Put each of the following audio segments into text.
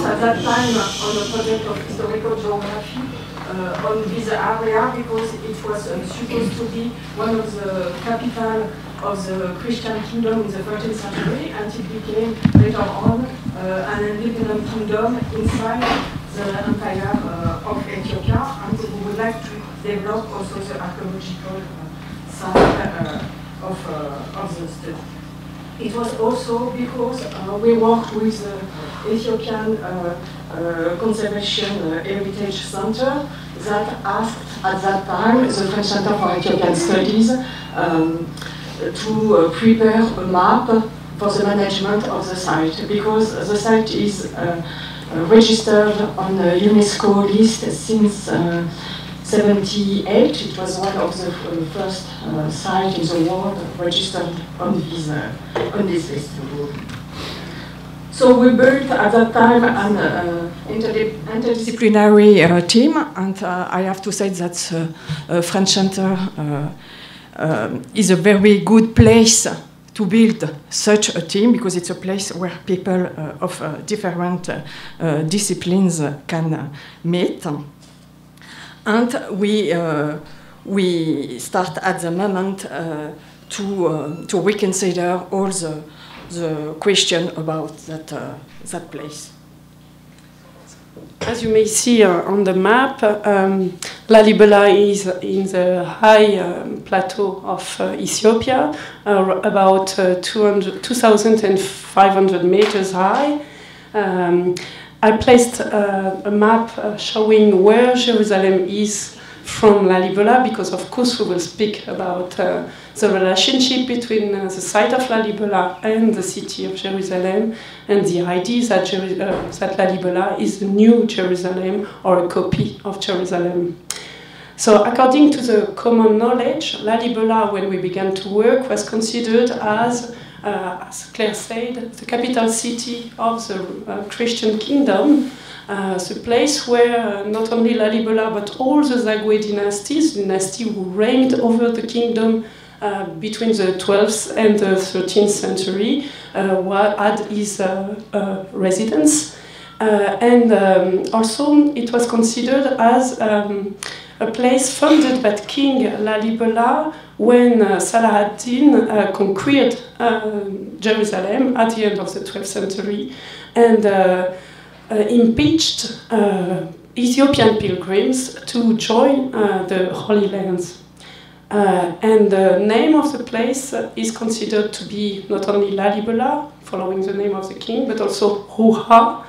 at that time on a project of historical geography uh, on this area because it was uh, supposed to be one of the capital of the Christian kingdom in the 13th century and it became later on uh, an independent kingdom inside the empire uh, of Ethiopia and we would like to develop also the archaeological uh, side uh, of, uh, of the study. It was also because uh, we worked with the Ethiopian uh, uh, Conservation uh, Heritage Center that asked at that time the French Center for Ethiopian Studies um, to prepare a map for the management of the site because the site is registered on the UNESCO list since 78. It was one of the uh, first uh, sites in the world registered on this, uh, on this list. So we built at that time an uh, interdisciplinary uh, team, and uh, I have to say that uh, uh, French Center uh, is a very good place to build such a team because it's a place where people of different disciplines can meet. And we, uh, we start at the moment uh, to, uh, to reconsider all the, the question about that, that place. As you may see uh, on the map, um, Lalibela is in the high um, plateau of uh, Ethiopia, uh, about uh, 2,500 meters high. Um, I placed uh, a map uh, showing where Jerusalem is from Lalibela because, of course, we will speak about uh, the relationship between uh, the site of Lalibela and the city of Jerusalem, and the idea that, uh, that Lalibela is a new Jerusalem or a copy of Jerusalem. So, according to the common knowledge, Lalibela, when we began to work, was considered as, uh, as Claire said, the capital city of the uh, Christian kingdom. Uh, the place where uh, not only Lalibela but all the Zagwe dynasties, dynasty who reigned over the kingdom uh, between the 12th and the 13th century, uh, had his residence. Uh, and um, also, it was considered as um, a place funded by King Lalibela when uh, Salah ad-Din uh, conquered uh, Jerusalem at the end of the 12th century and uh, uh, impeached Ethiopian pilgrims to join the Holy Lands. And the name of the place is considered to be not only Lalibela, following the name of the king, but also Ruha,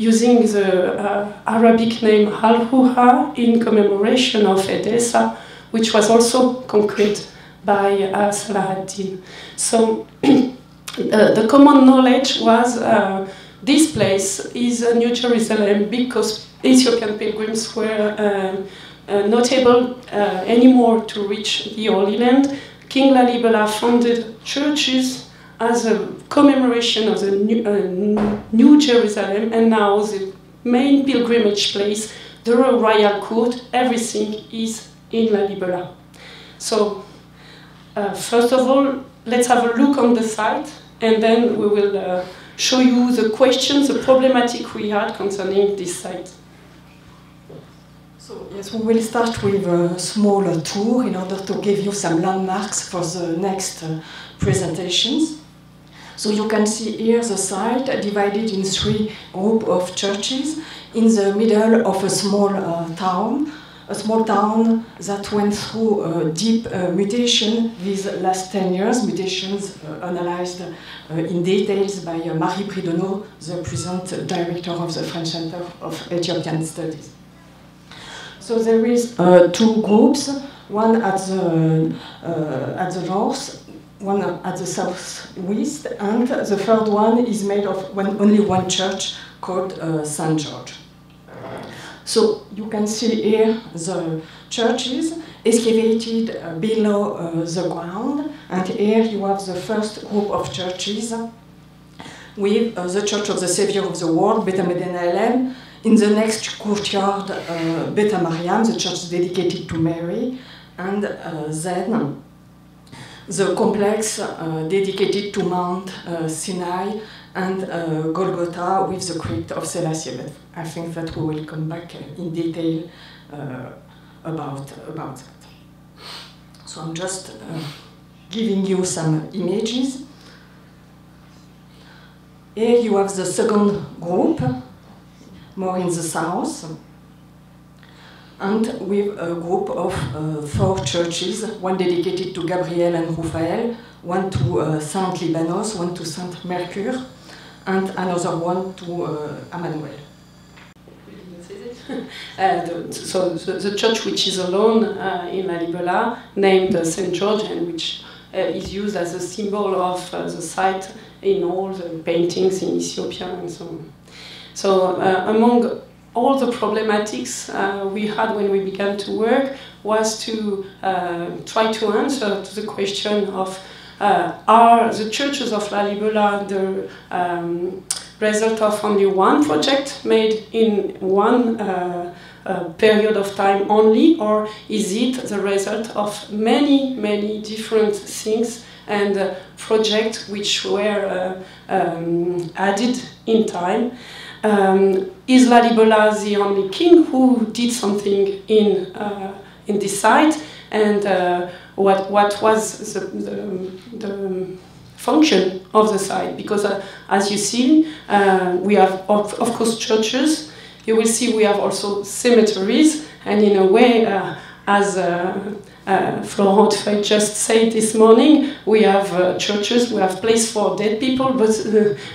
using the uh, Arabic name Al Ruha in commemoration of Edessa, which was also conquered by uh, Salah ad-Din. So uh, the common knowledge was uh, this place is a New Jerusalem because Ethiopian pilgrims were um, uh, not able uh, anymore to reach the Holy Land. King Lalibela founded churches as a commemoration of the new, uh, new Jerusalem, and now the main pilgrimage place, the royal court, everything is in Lalibela. So, uh, first of all, let's have a look on the site, and then we will uh, show you the questions, the problematic we had concerning this site. So yes, we will start with a small tour in order to give you some landmarks for the next uh, presentations. So you can see here the site divided in three group of churches in the middle of a small uh, town, a small town that went through a deep uh, mutation these last 10 years, mutations uh, analyzed uh, in details by uh, Marie Bridonneau, the present director of the French Center of Ethiopian Studies. So there is uh, two groups, one at the, at the north, one at the southwest, and the third one is made of one, only one church called uh, St. George. So you can see here the churches excavated uh, below uh, the ground, and here you have the first group of churches with uh, the Church of the Savior of the World, Beta Medhane Alem, in the next courtyard, uh, Beta Mariam, the church dedicated to Mary, and uh, then the complex uh, dedicated to Mount uh, Sinai and uh, Golgotha with the crypt of Selassie. I think that we will come back in detail about, about that. So I'm just giving you some images. Here you have the second group, more in the south, and with a group of uh, four churches, one dedicated to Gabriel and Raphael, one to uh, Saint Libanos, one to Saint Mercure, and another one to uh, Emmanuel. Uh, the, so the, the, church which is alone uh, in Lalibela, named uh, St. George, and which uh, is used as a symbol of uh, the site in all the paintings in Ethiopia and so on. So uh, among all the problematics we had when we began to work was to try to answer to the question of are the churches of Lalibela the um, result of only one project made in one uh, uh, period of time only, or is it the result of many, many different things and uh, projects which were uh, um, added in time? Um, is Lalibela the only king who did something in, uh, in this site? And uh, what, what was the, the, the function of the site? Because uh, as you see uh, we have of, of, course churches. You will see we have also cemeteries. And in a way uh, as uh, uh, Florent just said this morning we have uh, churches we have place for dead people but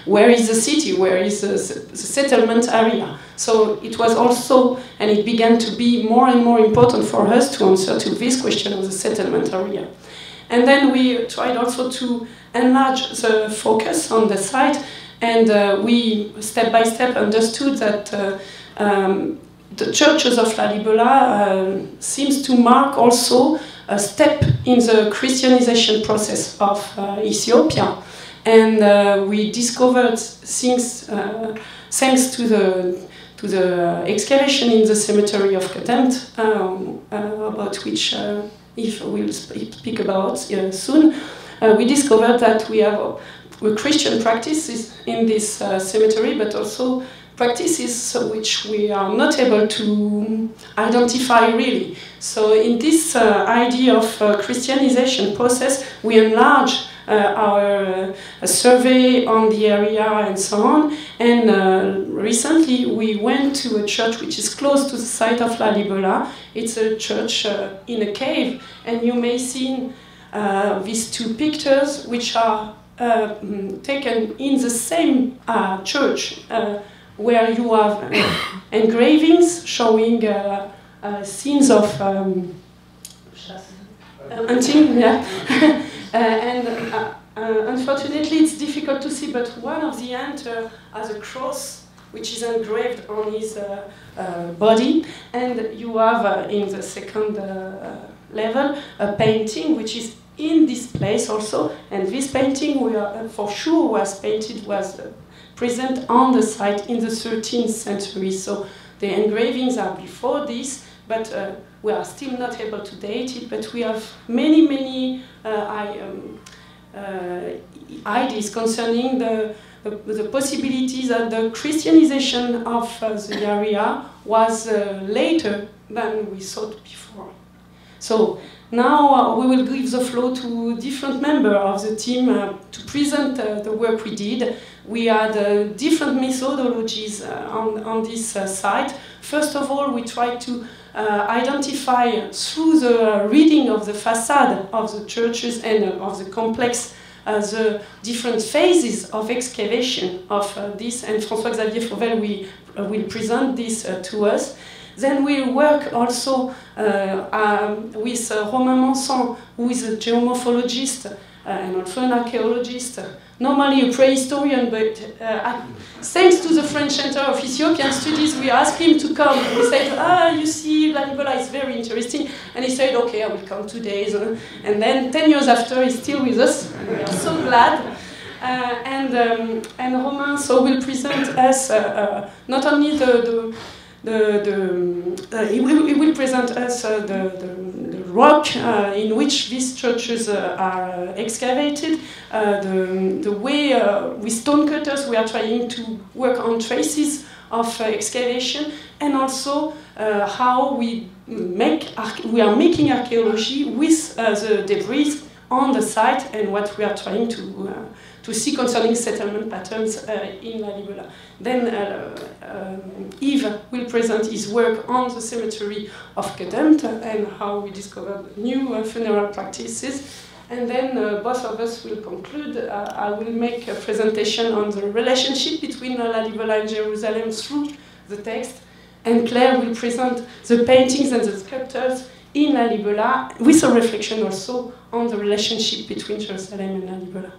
where is the city? Where is the, the settlement area? So it was also and it began to be more and more important for us to answer to this question of the settlement area. And then we tried also to enlarge the focus on the site, and uh, we step by step understood that uh, um, the churches of Lalibela uh, seems to mark also a step in the Christianization process of uh, Ethiopia. And uh, we discovered things uh, thanks to the to the excavation in the cemetery of Katemt, um, about which if we'll speak about soon, uh, we discovered that we have a Christian practices in this uh, cemetery, but also practices which we are not able to identify really. So in this uh, idea of uh, Christianization process, we enlarge uh, our uh, survey on the area and so on. And uh, recently we went to a church which is close to the site of La Lalibela. It's a church in a cave, and you may see uh, these two pictures, which are uh, mm, taken in the same uh, church, where you have engravings showing scenes of um, hunting, yeah. and uh, unfortunately, it's difficult to see, but one of the enter has a cross which is engraved on his uh, uh, body, and you have in the second level a painting which is in this place also. And this painting, we are, uh, for sure, was painted, was uh, present on the site in the 13th century. So the engravings are before this, but uh, we are still not able to date it. But we have many, many uh, I, um, uh, ideas concerning the, the, the, possibility that the Christianization of uh, the area was later than we thought before. So now uh, we will give the floor to different members of the team uh, to present uh, the work we did. We had uh, different methodologies uh, on, on this uh, site. First of all, we tried to identify through the reading of the facade of the churches and of the complex the different phases of excavation of this. And François-Xavier Fauvelle will, will present this to us. Then we work also uh, um, with uh, Romain Mensan, who is a geomorphologist uh, and also an archaeologist, normally a prehistorian, but uh, thanks to the French Center of Ethiopian Studies, we asked him to come. We said, ah, you see, Lalibela is very interesting. And he said, okay, I will come two days. And then 10 years after, he's still with us. We are so glad. Uh, and, um, and Romain so will present us uh, not only the, the the, the uh, he, will, will, present us uh, the, the, the, rock uh, in which these churches uh, are excavated, the, the way with stonecutters we are trying to work on traces of excavation, and also how we make we are making archaeology with the debris on the site and what we are trying to to see concerning settlement patterns uh, in Lalibela. Then uh, um, Yves will present his work on the cemetery of Kedemt and how we discovered new uh, funeral practices. And then uh, both of us will conclude. Uh, I will make a presentation on the relationship between Lalibela and Jerusalem through the text. And Claire will present the paintings and the sculptures in Lalibela with a reflection also on the relationship between Jerusalem and Lalibela.